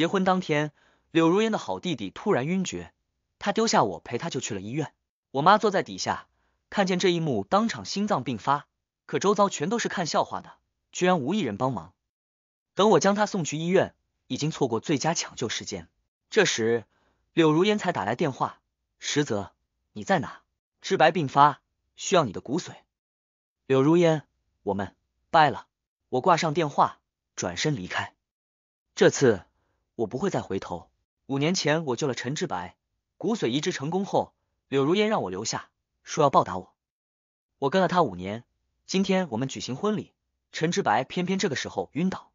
结婚当天，柳如烟的好弟弟突然晕厥，他丢下我陪他就去了医院。我妈坐在底下，看见这一幕，当场心脏病发。可周遭全都是看笑话的，居然无一人帮忙。等我将他送去医院，已经错过最佳抢救时间。这时，柳如烟才打来电话：“实则，你在哪？治白病发，需要你的骨髓。”柳如烟，我们掰了。我挂上电话，转身离开。这次我不会再回头。五年前我救了陈志白，骨髓移植成功后，柳如烟让我留下，说要报答我。我跟了他五年。今天我们举行婚礼，陈之白偏偏这个时候晕倒，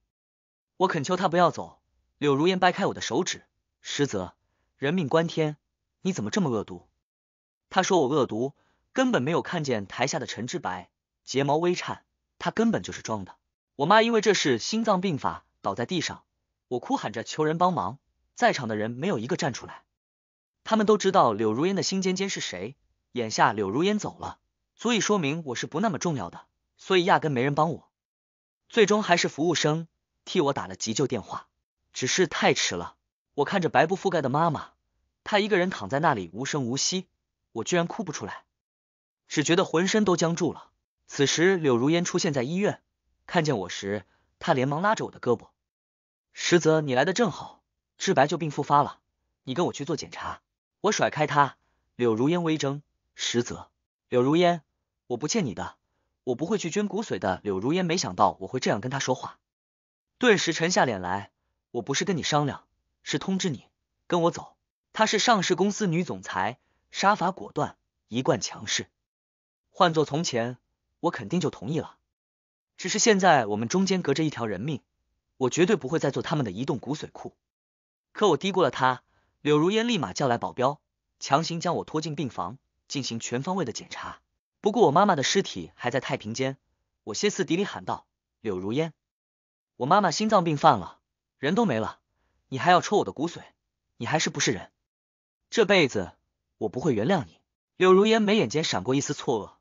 我恳求他不要走。柳如烟掰开我的手指，实则人命关天，你怎么这么恶毒？他说我恶毒，根本没有看见台下的陈之白睫毛微颤，他根本就是装的。我妈因为这事心脏病发倒在地上，我哭喊着求人帮忙，在场的人没有一个站出来。他们都知道柳如烟的心尖尖是谁，眼下柳如烟走了。足以说明我是不那么重要的，所以压根没人帮我。最终还是服务生替我打了急救电话，只是太迟了。我看着白布覆盖的妈妈，她一个人躺在那里无声无息，我居然哭不出来，只觉得浑身都僵住了。此时柳如烟出现在医院，看见我时，她连忙拉着我的胳膊：“实则你来的正好，志白旧病复发了，你跟我去做检查。”我甩开他，柳如烟微怔：“实则。”柳如烟，我不欠你的，我不会去捐骨髓的。柳如烟没想到我会这样跟他说话，顿时沉下脸来。我不是跟你商量，是通知你跟我走。她是上市公司女总裁，杀伐果断，一贯强势。换做从前，我肯定就同意了。只是现在我们中间隔着一条人命，我绝对不会再做他们的移动骨髓库。可我低估了他，柳如烟立马叫来保镖，强行将我拖进病房。进行全方位的检查。不过我妈妈的尸体还在太平间，我歇斯底里喊道：“柳如烟，我妈妈心脏病犯了，人都没了，你还要抽我的骨髓，你还是不是人？这辈子我不会原谅你。”柳如烟眉眼间闪过一丝错愕：“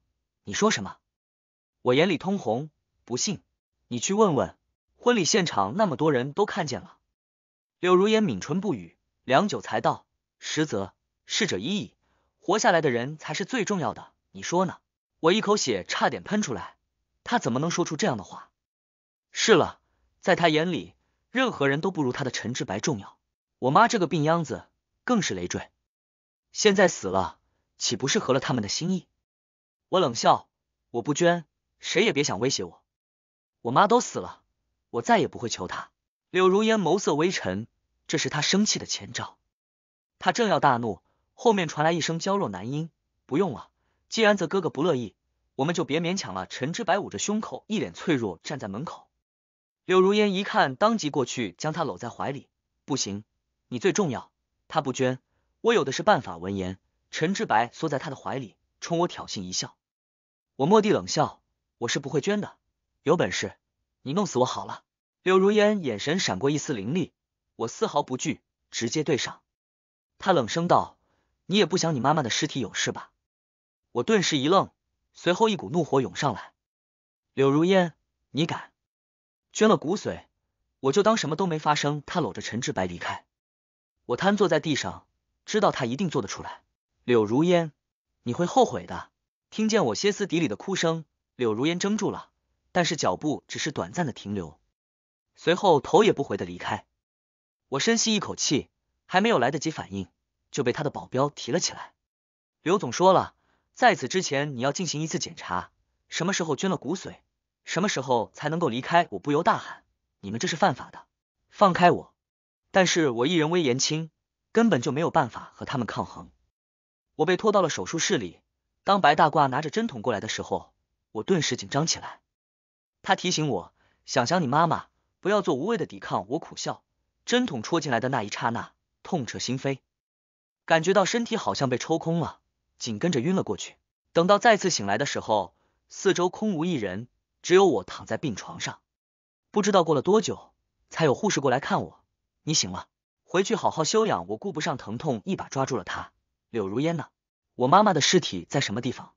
你说什么？”我眼里通红，不信你去问问，婚礼现场那么多人都看见了。柳如烟抿唇不语，良久才道：“实则逝者已矣。”活下来的人才是最重要的，你说呢？我一口血差点喷出来，他怎么能说出这样的话？是了，在他眼里，任何人都不如他的陈志白重要。我妈这个病秧子更是累赘，现在死了，岂不是合了他们的心意？我冷笑，我不捐，谁也别想威胁我。我妈都死了，我再也不会求他。柳如烟眸色微沉，这是他生气的前兆。他正要大怒。后面传来一声娇弱男音：“不用了，既然泽哥哥不乐意，我们就别勉强了。”陈之白捂着胸口，一脸脆弱，站在门口。柳如烟一看，当即过去将他搂在怀里：“不行，你最重要。他不捐，我有的是办法。”闻言，陈之白缩在他的怀里，冲我挑衅一笑。我蓦地冷笑：“我是不会捐的，有本事你弄死我好了。”柳如烟眼神闪过一丝凌厉，我丝毫不惧，直接对上。他冷声道。你也不想你妈妈的尸体有事吧？我顿时一愣，随后一股怒火涌上来。柳如烟，你敢捐了骨髓，我就当什么都没发生。他搂着陈志白离开，我瘫坐在地上，知道他一定做得出来。柳如烟，你会后悔的。听见我歇斯底里的哭声，柳如烟怔住了，但是脚步只是短暂的停留，随后头也不回的离开。我深吸一口气，还没有来得及反应。就被他的保镖提了起来。刘总说了，在此之前你要进行一次检查，什么时候捐了骨髓，什么时候才能够离开。我不由大喊：你们这是犯法的，放开我！但是我一人微言轻，根本就没有办法和他们抗衡。我被拖到了手术室里，当白大褂拿着针筒过来的时候，我顿时紧张起来。他提醒我，想想你妈妈，不要做无谓的抵抗。我苦笑，针筒戳进来的那一刹那，痛彻心扉。感觉到身体好像被抽空了，紧跟着晕了过去。等到再次醒来的时候，四周空无一人，只有我躺在病床上。不知道过了多久，才有护士过来看我。你醒了，回去好好休养。我顾不上疼痛，一把抓住了他。柳如烟呢？我妈妈的尸体在什么地方？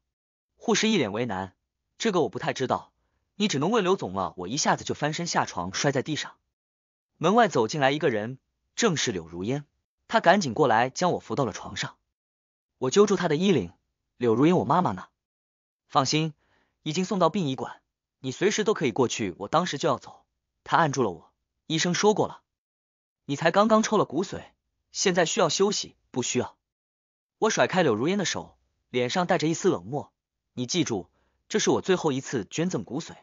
护士一脸为难，这个我不太知道，你只能问刘总了。我一下子就翻身下床，摔在地上。门外走进来一个人，正是柳如烟。她赶紧过来将我扶到了床上。我揪住她的衣领，柳如烟，我妈妈呢？放心，已经送到殡仪馆，你随时都可以过去。我当时就要走，他按住了我。医生说过了，你才刚刚抽了骨髓，现在需要休息，不需要。我甩开柳如烟的手，脸上带着一丝冷漠。你记住，这是我最后一次捐赠骨髓，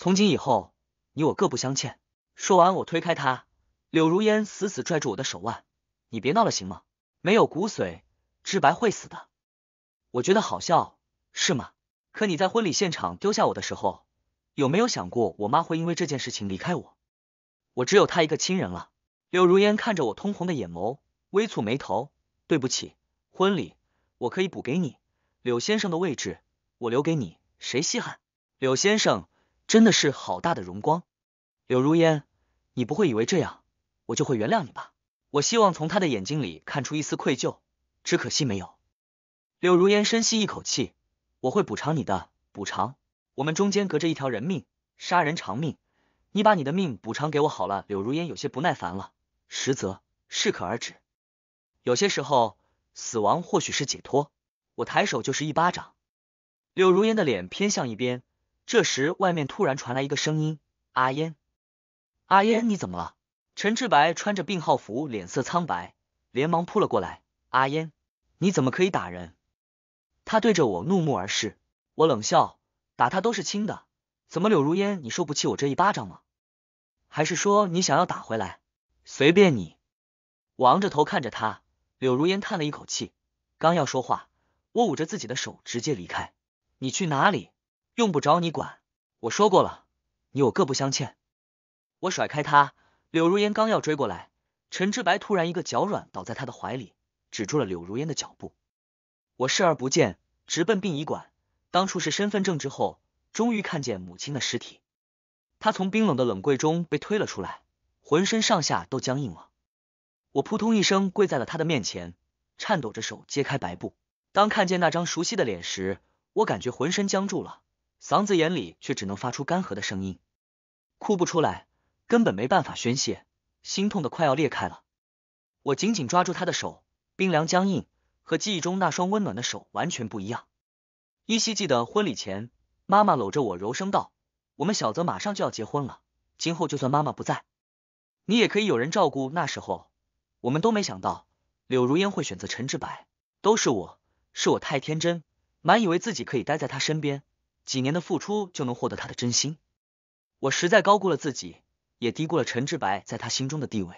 从今以后，你我各不相欠。说完，我推开他，柳如烟死死拽住我的手腕。你别闹了，行吗？没有骨髓，志白会死的。我觉得好笑，是吗？可你在婚礼现场丢下我的时候，有没有想过我妈会因为这件事情离开我？我只有他一个亲人了。柳如烟看着我通红的眼眸，微蹙眉头。对不起，婚礼我可以补给你，柳先生的位置我留给你，谁稀罕？柳先生真的是好大的荣光。柳如烟，你不会以为这样我就会原谅你吧？我希望从他的眼睛里看出一丝愧疚，只可惜没有。柳如烟深吸一口气，我会补偿你的，补偿。我们中间隔着一条人命，杀人偿命。你把你的命补偿给我好了。柳如烟有些不耐烦了，实则适可而止。有些时候，死亡或许是解脱。我抬手就是一巴掌。柳如烟的脸偏向一边。这时，外面突然传来一个声音：“阿烟，阿烟，你怎么了？”陈志白穿着病号服，脸色苍白，连忙扑了过来：“阿烟，你怎么可以打人？”他对着我怒目而视。我冷笑：“打他都是轻的。”怎么，柳如烟，你受不起我这一巴掌吗？还是说你想要打回来？随便你。我昂着头看着他，柳如烟叹了一口气，刚要说话，我捂着自己的手直接离开。你去哪里？用不着你管。我说过了，你我各不相欠。我甩开他，柳如烟刚要追过来，陈志白突然一个脚软倒在他的怀里，止住了柳如烟的脚步。我视而不见，直奔殡仪馆。当出示身份证之后。终于看见母亲的尸体，他从冰冷的冷柜中被推了出来，浑身上下都僵硬了。我扑通一声跪在了他的面前，颤抖着手揭开白布。当看见那张熟悉的脸时，我感觉浑身僵住了，嗓子眼里却只能发出干涸的声音，哭不出来，根本没办法宣泄，心痛的快要裂开了。我紧紧抓住他的手，冰凉僵硬，和记忆中那双温暖的手完全不一样。依稀记得婚礼前。妈妈搂着我，柔声道：“我们小泽马上就要结婚了，今后就算妈妈不在，你也可以有人照顾。那时候，我们都没想到柳如烟会选择陈志白，都是我，是我太天真，满以为自己可以待在他身边，几年的付出就能获得他的真心。我实在高估了自己，也低估了陈志白在他心中的地位。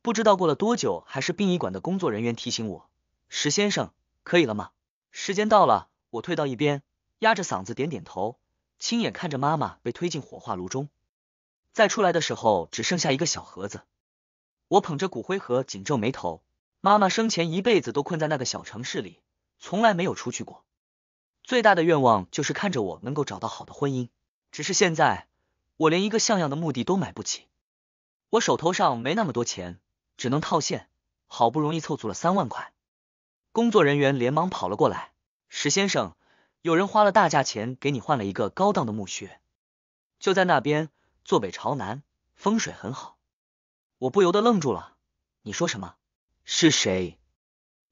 不知道过了多久，还是殡仪馆的工作人员提醒我：石先生，可以了吗？时间到了。我退到一边。压着嗓子点点头，亲眼看着妈妈被推进火化炉中，再出来的时候只剩下一个小盒子。我捧着骨灰盒，紧皱眉头。妈妈生前一辈子都困在那个小城市里，从来没有出去过。最大的愿望就是看着我能够找到好的婚姻。只是现在，我连一个像样的墓地都买不起。我手头上没那么多钱，只能套现。好不容易凑足了三万块，工作人员连忙跑了过来：“石先生。”有人花了大价钱给你换了一个高档的墓穴，就在那边，坐北朝南，风水很好。我不由得愣住了。你说什么？是谁？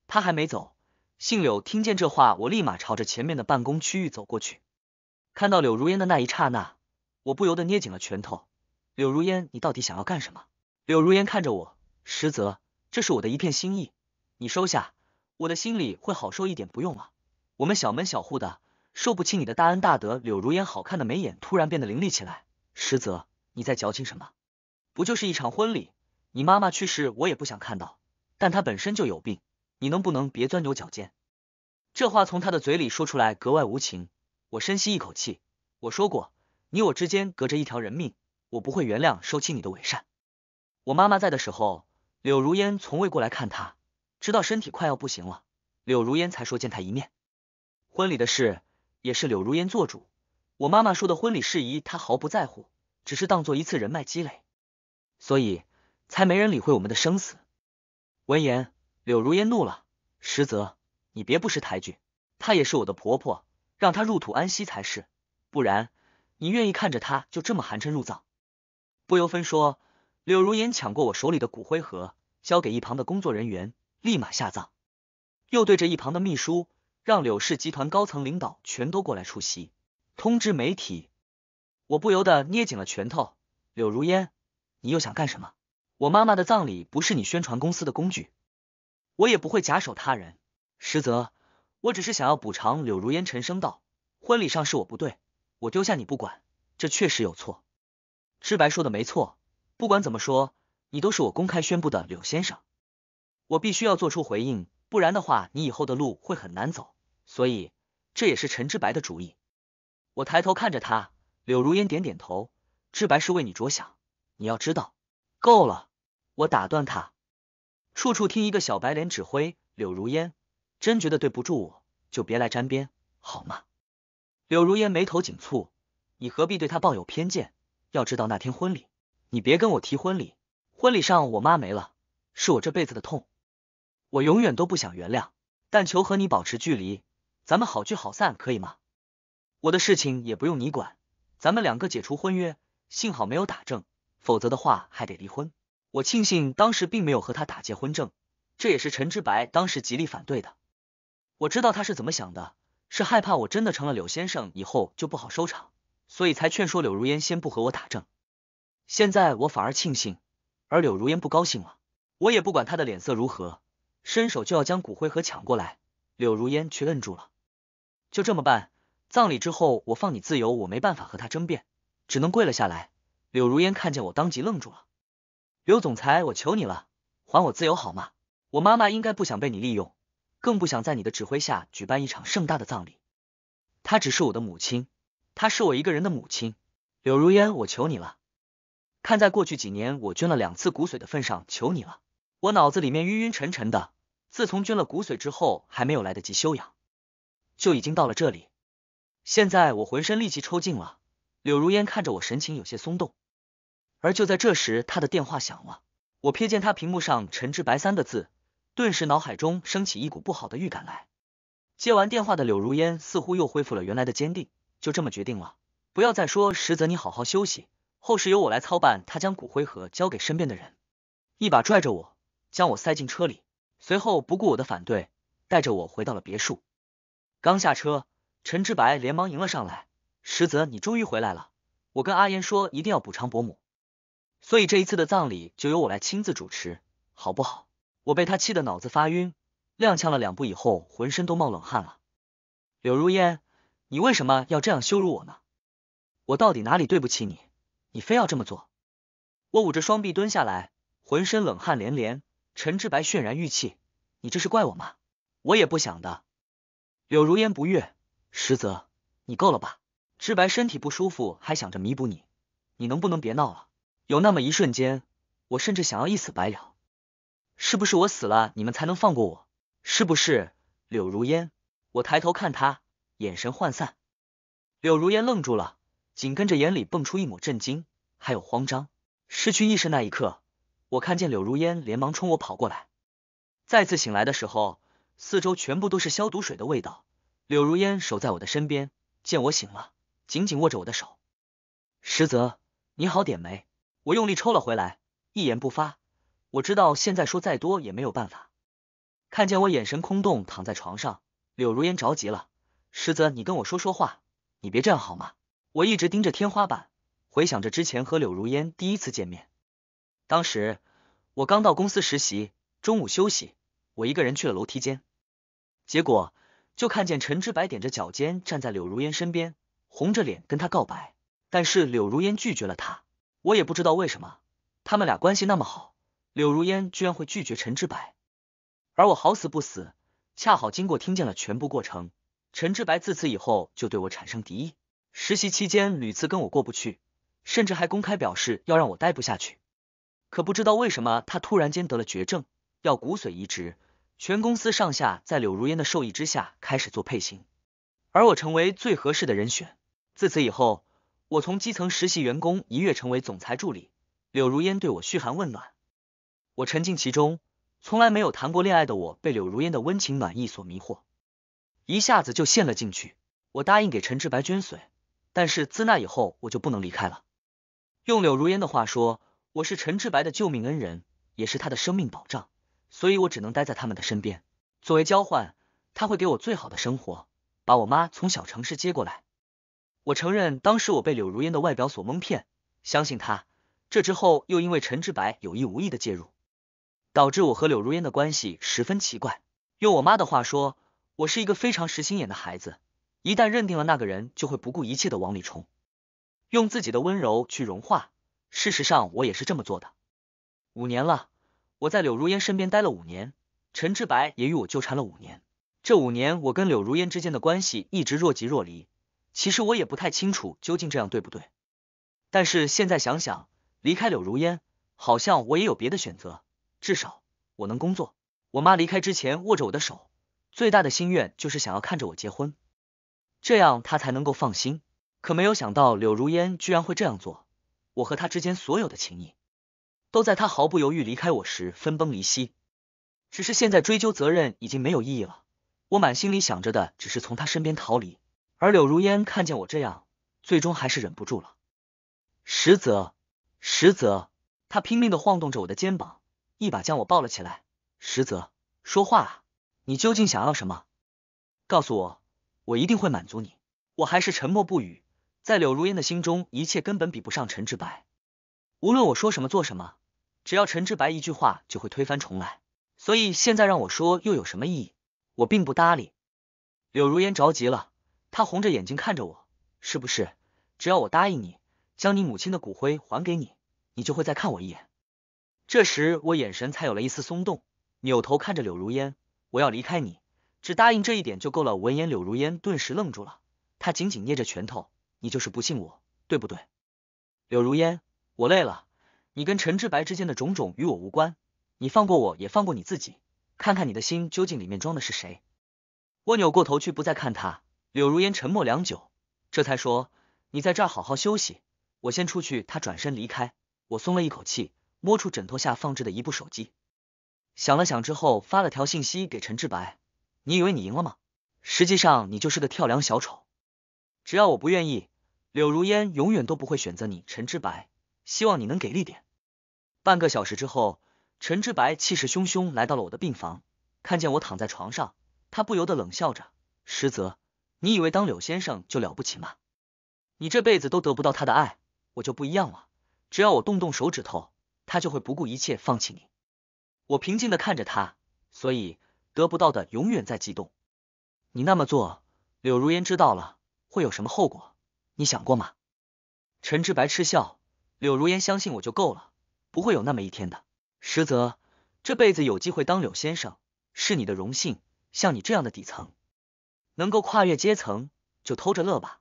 他还没走。姓柳听见这话，我立马朝着前面的办公区域走过去。看到柳如烟的那一刹那，我不由得捏紧了拳头。柳如烟，你到底想要干什么？柳如烟看着我，实则这是我的一片心意，你收下，我的心里会好受一点。不用了。我们小门小户的，受不起你的大恩大德。柳如烟好看的眉眼突然变得凌厉起来。实则你在矫情什么？不就是一场婚礼？你妈妈去世，我也不想看到，但她本身就有病，你能不能别钻牛角尖？这话从他的嘴里说出来格外无情。我深吸一口气，我说过，你我之间隔着一条人命，我不会原谅收起你的伪善。我妈妈在的时候，柳如烟从未过来看她，直到身体快要不行了，柳如烟才说见她一面。婚礼的事也是柳如烟做主，我妈妈说的婚礼事宜她毫不在乎，只是当做一次人脉积累，所以才没人理会我们的生死。闻言，柳如烟怒了，实则你别不识抬举，她也是我的婆婆，让她入土安息才是，不然你愿意看着她就这么寒碜入葬？不由分说，柳如烟抢过我手里的骨灰盒，交给一旁的工作人员，立马下葬。又对着一旁的秘书，让柳氏集团高层领导全都过来出席，通知媒体。我不由得捏紧了拳头。柳如烟，你又想干什么？我妈妈的葬礼不是你宣传公司的工具，我也不会假手他人。实则，我只是想要补偿。柳如烟沉声道：“婚礼上是我不对，我丢下你不管，这确实有错。知白说的没错。”不管怎么说，你都是我公开宣布的柳先生，我必须要做出回应，不然的话，你以后的路会很难走。所以这也是陈志白的主意。我抬头看着他，柳如烟点点头，知白是为你着想，你要知道。够了，我打断他，处处听一个小白脸指挥。柳如烟，真觉得对不住我，就别来沾边，好吗？柳如烟眉头紧蹙，你何必对他抱有偏见？要知道那天婚礼。你别跟我提婚礼，婚礼上我妈没了，是我这辈子的痛，我永远都不想原谅，但求和你保持距离，咱们好聚好散，可以吗？我的事情也不用你管，咱们两个解除婚约，幸好没有打证，否则的话还得离婚。我庆幸当时并没有和他打结婚证，这也是陈之白当时极力反对的。我知道他是怎么想的，是害怕我真的成了柳先生以后就不好收场，所以才劝说柳如烟先不和我打证。现在我反而庆幸，而柳如烟不高兴了。我也不管他的脸色如何，伸手就要将骨灰盒抢过来，柳如烟却愣住了。就这么办，葬礼之后我放你自由，我没办法和他争辩，只能跪了下来。柳如烟看见我，当即愣住了。刘总裁，我求你了，还我自由好吗？我妈妈应该不想被你利用，更不想在你的指挥下举办一场盛大的葬礼。她只是我的母亲，她是我一个人的母亲。柳如烟，我求你了。看在过去几年我捐了两次骨髓的份上，求你了。我脑子里面晕晕沉沉的，自从捐了骨髓之后，还没有来得及休养，就已经到了这里。现在我浑身力气抽尽了。柳如烟看着我，神情有些松动。而就在这时，他的电话响了。我瞥见他屏幕上“陈志白”三个字，顿时脑海中升起一股不好的预感来。接完电话的柳如烟似乎又恢复了原来的坚定，就这么决定了，不要再说，实则你好好休息。后事由我来操办。他将骨灰盒交给身边的人，一把拽着我，将我塞进车里，随后不顾我的反对，带着我回到了别墅。刚下车，陈志白连忙迎了上来：“实则你终于回来了，我跟阿烟说一定要补偿伯母，所以这一次的葬礼就由我来亲自主持，好不好？”我被他气得脑子发晕，踉跄了两步以后，浑身都冒冷汗了。柳如烟，你为什么要这样羞辱我呢？我到底哪里对不起你？你非要这么做？我捂着双臂蹲下来，浑身冷汗连连。陈志白泫然欲泣，你这是怪我吗？我也不想的。柳如烟不悦，实则你够了吧？志白身体不舒服，还想着弥补你，你能不能别闹了？有那么一瞬间，我甚至想要一死百了。是不是我死了，你们才能放过我？是不是？柳如烟，我抬头看他，眼神涣散。柳如烟愣住了。紧跟着眼里蹦出一抹震惊，还有慌张。失去意识那一刻，我看见柳如烟连忙冲我跑过来。再次醒来的时候，四周全部都是消毒水的味道。柳如烟守在我的身边，见我醒了，紧紧握着我的手。实则，你好点没？我用力抽了回来，一言不发。我知道现在说再多也没有办法。看见我眼神空洞，躺在床上，柳如烟着急了。实则，你跟我说说话，你别这样好吗？我一直盯着天花板，回想着之前和柳如烟第一次见面。当时我刚到公司实习，中午休息，我一个人去了楼梯间，结果就看见陈之白踮着脚尖站在柳如烟身边，红着脸跟他告白，但是柳如烟拒绝了他。我也不知道为什么，他们俩关系那么好，柳如烟居然会拒绝陈志白。而我好死不死，恰好经过听见了全部过程。陈志白自此以后就对我产生敌意。实习期间屡次跟我过不去，甚至还公开表示要让我待不下去。可不知道为什么，他突然间得了绝症，要骨髓移植。全公司上下在柳如烟的授意之下开始做配型，而我成为最合适的人选。自此以后，我从基层实习员工一跃成为总裁助理。柳如烟对我嘘寒问暖，我沉浸其中。从来没有谈过恋爱的我，被柳如烟的温情暖意所迷惑，一下子就陷了进去。我答应给陈志白捐髓。但是自那以后，我就不能离开了。用柳如烟的话说，我是陈志白的救命恩人，也是他的生命保障，所以我只能待在他们的身边。作为交换，他会给我最好的生活，把我妈从小城市接过来。我承认，当时我被柳如烟的外表所蒙骗，相信她。这之后，又因为陈志白有意无意的介入，导致我和柳如烟的关系十分奇怪。用我妈的话说，我是一个非常实心眼的孩子，一旦认定了那个人，就会不顾一切的往里冲，用自己的温柔去融化。事实上，我也是这么做的。五年了，我在柳如烟身边待了五年，陈志白也与我纠缠了五年。这五年，我跟柳如烟之间的关系一直若即若离。其实我也不太清楚究竟这样对不对，但是现在想想，离开柳如烟，好像我也有别的选择。至少我能工作。我妈离开之前握着我的手，最大的心愿就是想要看着我结婚，这样她才能够放心。可没有想到柳如烟居然会这样做。我和他之间所有的情谊，都在他毫不犹豫离开我时分崩离析。只是现在追究责任已经没有意义了，我满心里想着的只是从他身边逃离。而柳如烟看见我这样，最终还是忍不住了。实则，实则，他拼命的晃动着我的肩膀，一把将我抱了起来。实则，说话啊，你究竟想要什么？告诉我，我一定会满足你。我还是沉默不语。在柳如烟的心中，一切根本比不上陈志白。无论我说什么做什么，只要陈志白一句话，就会推翻重来。所以现在让我说，又有什么意义？我并不搭理。柳如烟着急了，她红着眼睛看着我，是不是？只要我答应你，将你母亲的骨灰还给你，你就会再看我一眼？这时我眼神才有了一丝松动，扭头看着柳如烟，我要离开你，只答应这一点就够了。闻言，柳如烟顿时愣住了，她紧紧捏着拳头。你就是不信我，对不对？柳如烟，我累了。你跟陈志白之间的种种与我无关，你放过我，也放过你自己，看看你的心究竟里面装的是谁。我扭过头去，不再看他。柳如烟沉默良久，这才说：“你在这儿好好休息，我先出去。”他转身离开，我松了一口气，摸出枕头下放置的一部手机，想了想之后，发了条信息给陈志白：“你以为你赢了吗？实际上你就是个跳梁小丑。”只要我不愿意，柳如烟永远都不会选择你，陈志白。希望你能给力点。半个小时之后，陈志白气势汹汹来到了我的病房，看见我躺在床上，他不由得冷笑着：“实则，你以为当柳先生就了不起吗？你这辈子都得不到他的爱，我就不一样了。只要我动动手指头，他就会不顾一切放弃你。”我平静的看着他，所以得不到的永远在激动。你那么做，柳如烟知道了。会有什么后果？你想过吗？陈志白嗤笑，柳如烟相信我就够了，不会有那么一天的。实则这辈子有机会当柳先生是你的荣幸，像你这样的底层，能够跨越阶层就偷着乐吧，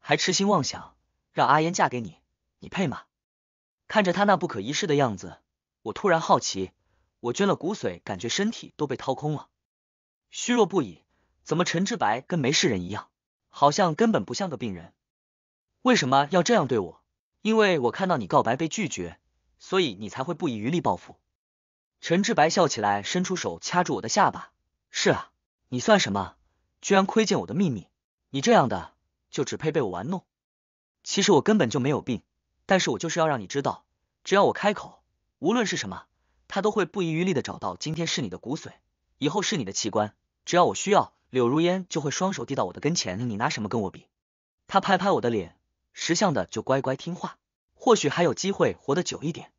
还痴心妄想让阿烟嫁给你，你配吗？看着他那不可一世的样子，我突然好奇，我捐了骨髓，感觉身体都被掏空了，虚弱不已，怎么陈志白跟没事人一样？好像根本不像个病人，为什么要这样对我？因为我看到你告白被拒绝，所以你才会不遗余力报复。陈志白笑起来，伸出手掐住我的下巴。是啊，你算什么？居然窥见我的秘密？你这样的就只配被我玩弄。其实我根本就没有病，但是我就是要让你知道，只要我开口，无论是什么，他都会不遗余力的找到。今天是你的骨髓，以后是你的器官，只要我需要。柳如烟就会双手递到我的跟前，你拿什么跟我比？他拍拍我的脸，识相的就乖乖听话，或许还有机会活得久一点。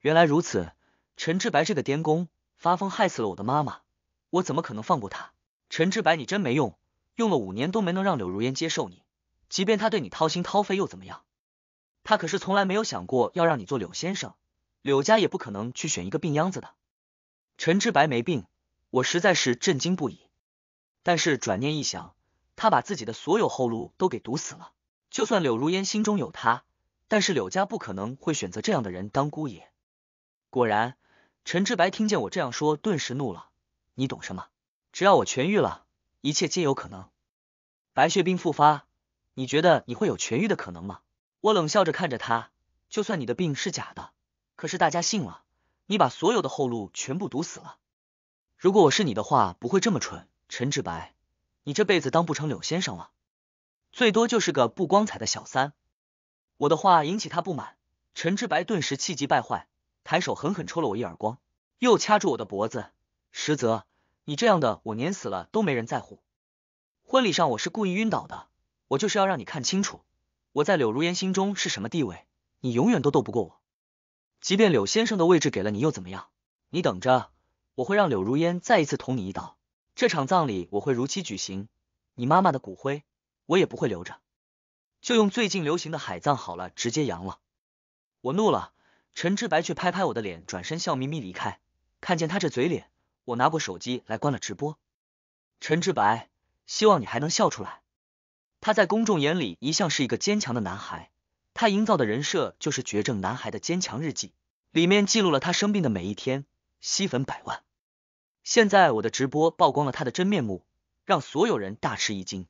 原来如此，陈志白这个癫公发疯害死了我的妈妈，我怎么可能放过他？陈志白，你真没用，用了五年都没能让柳如烟接受你，即便他对你掏心掏肺又怎么样？他可是从来没有想过要让你做柳先生，柳家也不可能去选一个病秧子的。陈志白没病，我实在是震惊不已。但是转念一想，他把自己的所有后路都给堵死了。就算柳如烟心中有他，但是柳家不可能会选择这样的人当姑爷。果然，陈志白听见我这样说，顿时怒了。你懂什么？只要我痊愈了，一切皆有可能。白血病复发，你觉得你会有痊愈的可能吗？我冷笑着看着他。就算你的病是假的，可是大家信了，你把所有的后路全部堵死了。如果我是你的话，不会这么蠢。陈志白，你这辈子当不成柳先生了，最多就是个不光彩的小三。我的话引起他不满，陈志白顿时气急败坏，抬手狠狠抽了我一耳光，又掐住我的脖子。实则，你这样的我碾死了都没人在乎。婚礼上我是故意晕倒的，我就是要让你看清楚，我在柳如烟心中是什么地位，你永远都斗不过我。即便柳先生的位置给了你又怎么样？你等着，我会让柳如烟再一次捅你一刀。这场葬礼我会如期举行，你妈妈的骨灰我也不会留着，就用最近流行的海葬好了，直接扬了。我怒了，陈志白却拍拍我的脸，转身笑眯眯离开。看见他这嘴脸，我拿过手机来关了直播。陈志白，希望你还能笑出来。他在公众眼里一向是一个坚强的男孩。他营造的人设就是绝症男孩的坚强日记，里面记录了他生病的每一天，吸粉百万。现在我的直播曝光了他的真面目，让所有人大吃一惊。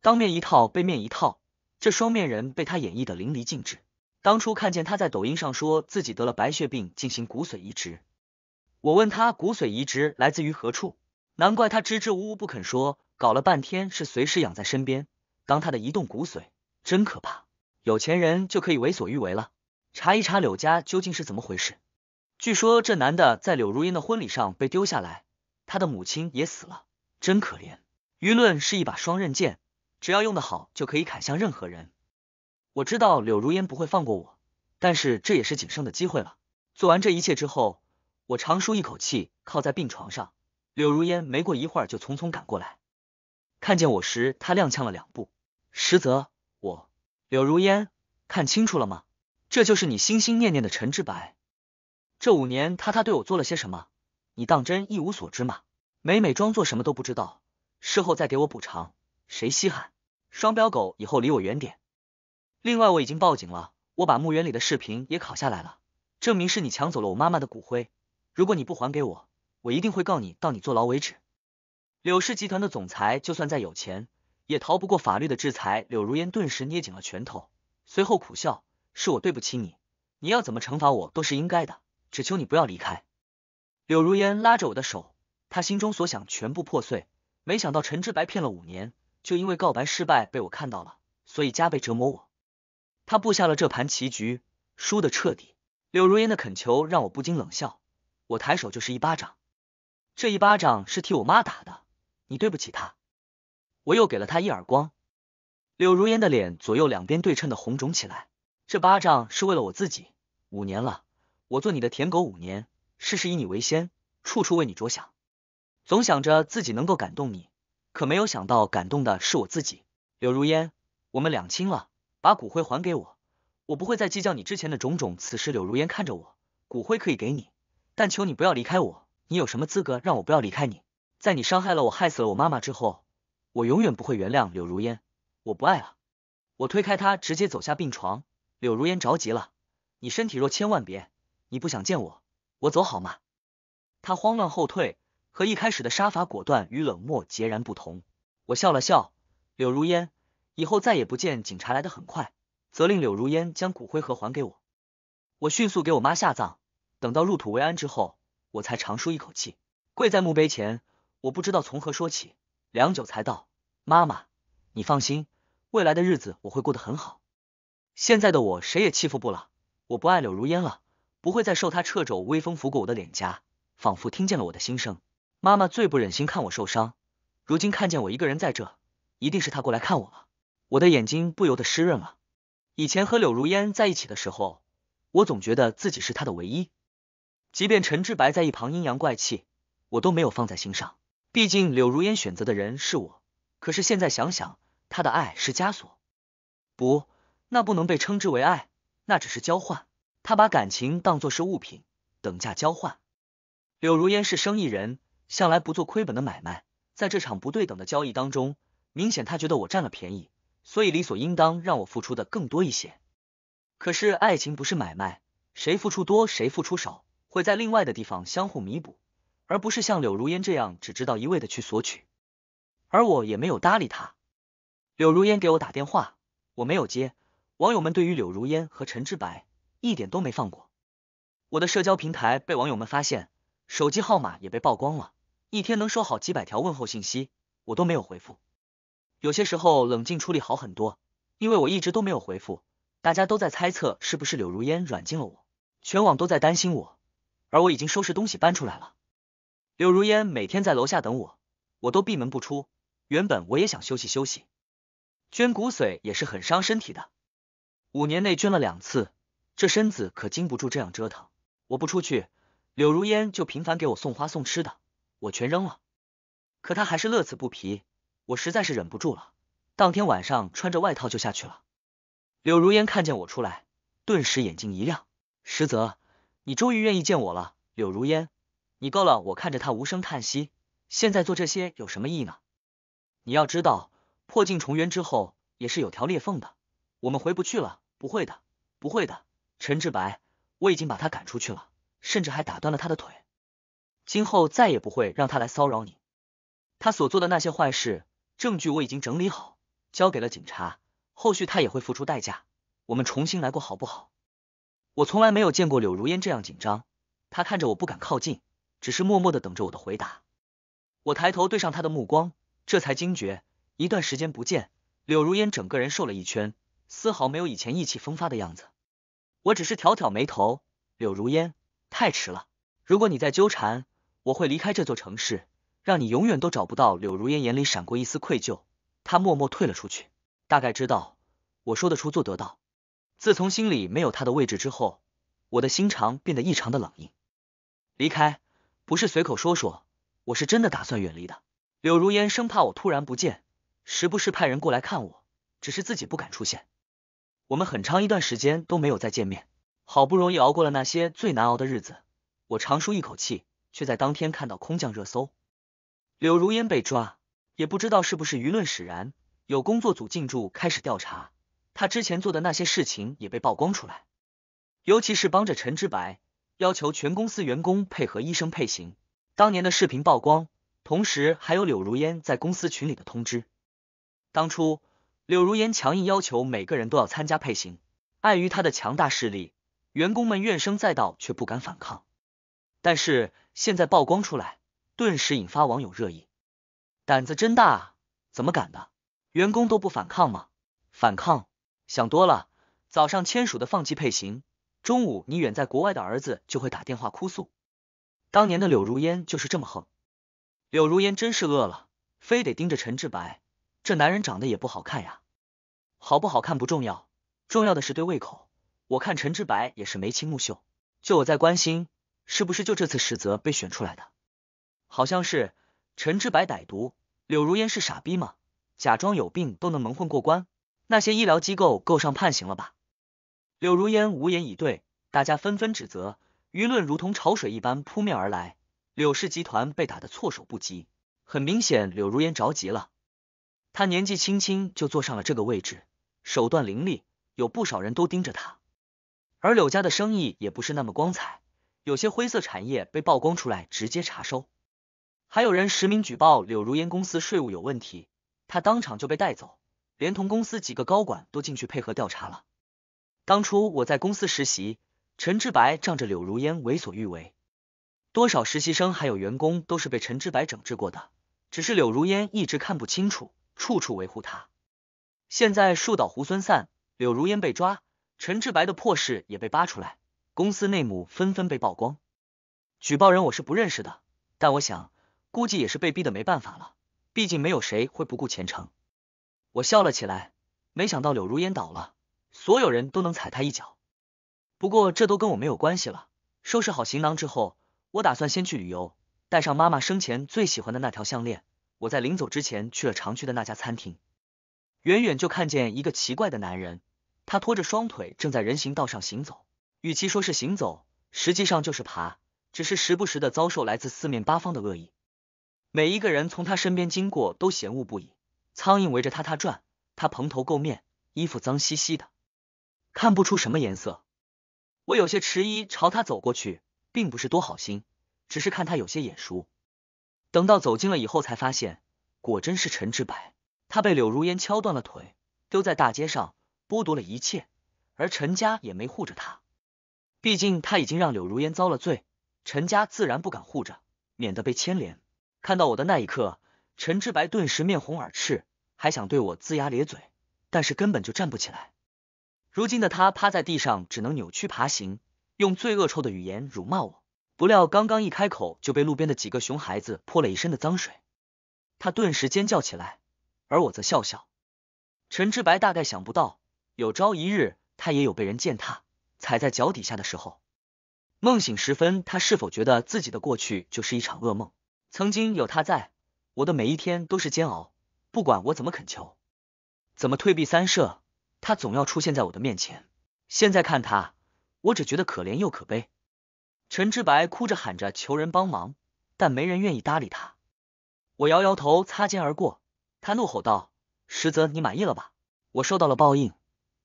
当面一套，背面一套，这双面人被他演绎的淋漓尽致。当初看见他在抖音上说自己得了白血病，进行骨髓移植，我问他骨髓移植来自于何处，难怪他支支吾吾不肯说，搞了半天是随时养在身边，当他的移动骨髓，真可怕。有钱人就可以为所欲为了。查一查柳家究竟是怎么回事？据说这男的在柳如烟的婚礼上被丢下来，他的母亲也死了，真可怜。舆论是一把双刃剑，只要用得好，就可以砍向任何人。我知道柳如烟不会放过我，但是这也是仅剩的机会了。做完这一切之后，我长舒一口气，靠在病床上。柳如烟没过一会儿就匆匆赶过来，看见我时，他踉跄了两步。实则我。柳如烟，看清楚了吗？这就是你心心念念的陈志白。这五年他他对我做了些什么？你当真一无所知吗？每每装作什么都不知道，事后再给我补偿，谁稀罕？双标狗，以后离我远点。另外，我已经报警了，我把墓园里的视频也拷下来了，证明是你抢走了我妈妈的骨灰。如果你不还给我，我一定会告你到你坐牢为止。柳氏集团的总裁就算再有钱。也逃不过法律的制裁。柳如烟顿时捏紧了拳头，随后苦笑：“是我对不起你，你要怎么惩罚我都是应该的，只求你不要离开。”柳如烟拉着我的手，他心中所想全部破碎。没想到陈志白骗了五年，就因为告白失败被我看到了，所以加倍折磨我。他布下了这盘棋局，输得彻底。柳如烟的恳求让我不禁冷笑，我抬手就是一巴掌，这一巴掌是替我妈打的，你对不起她。我又给了她一耳光，柳如烟的脸左右两边对称的红肿起来。这巴掌是为了我自己。五年了，我做你的舔狗五年，事事以你为先，处处为你着想，总想着自己能够感动你，可没有想到感动的是我自己。柳如烟，我们两清了，把骨灰还给我，我不会再计较你之前的种种。此时柳如烟看着我，骨灰可以给你，但求你不要离开我。你有什么资格让我不要离开你？在你伤害了我，害死了我妈妈之后。我永远不会原谅柳如烟，我不爱了。我推开他，直接走下病床。柳如烟着急了，你身体弱，千万别。你不想见我，我走好吗？他慌乱后退，和一开始的杀伐果断与冷漠截然不同。我笑了笑，柳如烟，以后再也不见。警察来的很快，责令柳如烟将骨灰盒还给我。我迅速给我妈下葬，等到入土为安之后，我才长舒一口气，跪在墓碑前，我不知道从何说起。良久才道：“妈妈，你放心，未来的日子我会过得很好。现在的我谁也欺负不了，我不爱柳如烟了，不会再受她掣肘。”微风拂过我的脸颊，仿佛听见了我的心声。妈妈最不忍心看我受伤，如今看见我一个人在这，一定是她过来看我了。我的眼睛不由得湿润了。以前和柳如烟在一起的时候，我总觉得自己是她的唯一，即便陈志白在一旁阴阳怪气，我都没有放在心上。毕竟柳如烟选择的人是我，可是现在想想，她的爱是枷锁，不，那不能被称之为爱，那只是交换。他把感情当作是物品，等价交换。柳如烟是生意人，向来不做亏本的买卖，在这场不对等的交易当中，明显他觉得我占了便宜，所以理所应当让我付出的更多一些。可是爱情不是买卖，谁付出多谁付出少，会在另外的地方相互弥补。而不是像柳如烟这样只知道一味的去索取，而我也没有搭理他。柳如烟给我打电话，我没有接。网友们对于柳如烟和陈志白一点都没放过，我的社交平台被网友们发现，手机号码也被曝光了，一天能收好几百条问候信息，我都没有回复。有些时候冷静处理好很多，因为我一直都没有回复，大家都在猜测是不是柳如烟软禁了我，全网都在担心我，而我已经收拾东西搬出来了。柳如烟每天在楼下等我，我都闭门不出。原本我也想休息休息，捐骨髓也是很伤身体的，五年内捐了两次，这身子可经不住这样折腾。我不出去，柳如烟就频繁给我送花送吃的，我全扔了。可她还是乐此不疲，我实在是忍不住了，当天晚上穿着外套就下去了。柳如烟看见我出来，顿时眼睛一亮，实则，你终于愿意见我了，柳如烟，你够了。我看着他无声叹息，现在做这些有什么意义呢？你要知道，破镜重圆之后也是有条裂缝的，我们回不去了。不会的，不会的，陈志白，我已经把他赶出去了，甚至还打断了他的腿，今后再也不会让他来骚扰你。他所做的那些坏事，证据我已经整理好，交给了警察。后续他也会付出代价，我们重新来过好不好？我从来没有见过柳如烟这样紧张，他看着我不敢靠近，只是默默的等着我的回答。我抬头对上他的目光，这才惊觉，一段时间不见，柳如烟整个人瘦了一圈，丝毫没有以前意气风发的样子。我只是挑挑眉头，柳如烟，太迟了，如果你再纠缠，我会离开这座城市，让你永远都找不到。柳如烟眼里闪过一丝愧疚，她默默退了出去。大概知道我说得出做得到。自从心里没有他的位置之后，我的心肠变得异常的冷硬。离开不是随口说说，我是真的打算远离的。柳如烟生怕我突然不见，时不时派人过来看我，只是自己不敢出现。我们很长一段时间都没有再见面，好不容易熬过了那些最难熬的日子，我长舒一口气，却在当天看到空降热搜，柳如烟被抓，也不知道是不是舆论使然。有工作组进驻开始调查，他之前做的那些事情也被曝光出来，尤其是帮着陈之白要求全公司员工配合医生配型，当年的视频曝光，同时还有柳如烟在公司群里的通知。当初柳如烟强硬要求每个人都要参加配型，碍于他的强大势力，员工们怨声载道却不敢反抗。但是现在曝光出来，顿时引发网友热议，胆子真大，啊，怎么敢的？员工都不反抗吗？反抗？想多了。早上签署的放弃配型，中午你远在国外的儿子就会打电话哭诉。当年的柳如烟就是这么横。柳如烟真是饿了，非得盯着陈志白。这男人长得也不好看呀。好不好看不重要，重要的是对胃口。我看陈志白也是眉清目秀。就我在关心，是不是就这次实则被选出来的？好像是。陈志白歹毒，柳如烟是傻逼吗？假装有病都能蒙混过关，那些医疗机构够上判刑了吧？柳如烟无言以对，大家纷纷指责，舆论如同潮水一般扑面而来，柳氏集团被打得措手不及。很明显，柳如烟着急了，她年纪轻轻就坐上了这个位置，手段凌厉，有不少人都盯着她。而柳家的生意也不是那么光彩，有些灰色产业被曝光出来，直接查收，还有人实名举报柳如烟公司税务有问题。他当场就被带走，连同公司几个高管都进去配合调查了。当初我在公司实习，陈志白仗着柳如烟为所欲为，多少实习生还有员工都是被陈志白整治过的，只是柳如烟一直看不清楚，处处维护他。现在树倒猢狲散，柳如烟被抓，陈志白的破事也被扒出来，公司内幕纷纷被曝光。举报人我是不认识的，但我想估计也是被逼的没办法了。毕竟没有谁会不顾前程。我笑了起来，没想到柳如烟倒了，所有人都能踩他一脚。不过这都跟我没有关系了。收拾好行囊之后，我打算先去旅游，带上妈妈生前最喜欢的那条项链。我在临走之前去了常去的那家餐厅，远远就看见一个奇怪的男人，他拖着双腿正在人行道上行走，与其说是行走，实际上就是爬，只是时不时的遭受来自四面八方的恶意。每一个人从他身边经过都嫌恶不已，苍蝇围着他他转，他蓬头垢面，衣服脏兮兮的，看不出什么颜色。我有些迟疑，朝他走过去，并不是多好心，只是看他有些眼熟。等到走近了以后，才发现果真是陈志白。他被柳如烟敲断了腿，丢在大街上，剥夺了一切，而陈家也没护着他。毕竟他已经让柳如烟遭了罪，陈家自然不敢护着，免得被牵连。看到我的那一刻，陈志白顿时面红耳赤，还想对我龇牙咧嘴，但是根本就站不起来。如今的他趴在地上，只能扭曲爬行，用最恶臭的语言辱骂我。不料刚刚一开口，就被路边的几个熊孩子泼了一身的脏水，他顿时尖叫起来，而我则笑笑。陈之白大概想不到，有朝一日他也有被人践踏、踩在脚底下的时候。梦醒时分，他是否觉得自己的过去就是一场噩梦？曾经有他在，我的每一天都是煎熬，不管我怎么恳求，怎么退避三舍，他总要出现在我的面前。现在看他，我只觉得可怜又可悲。陈之白哭着喊着求人帮忙，但没人愿意搭理他。我摇摇头，擦肩而过。他怒吼道：“实则你满意了吧？我受到了报应，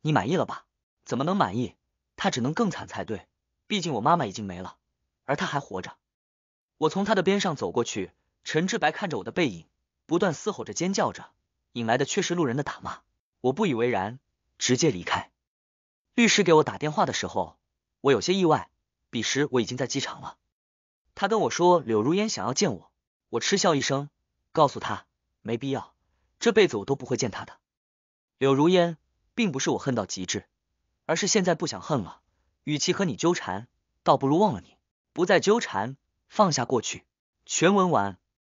你满意了吧？怎么能满意？他只能更惨才对。毕竟我妈妈已经没了，而他还活着。”我从他的边上走过去，陈之白看着我的背影，不断嘶吼着尖叫着，引来的却是路人的打骂。我不以为然，直接离开。律师给我打电话的时候，我有些意外。彼时我已经在机场了，他跟我说柳如烟想要见我，我嗤笑一声，告诉他没必要，这辈子我都不会见他的。柳如烟并不是我恨到极致，而是现在不想恨了，与其和你纠缠，倒不如忘了你，不再纠缠，放下过去。全文完。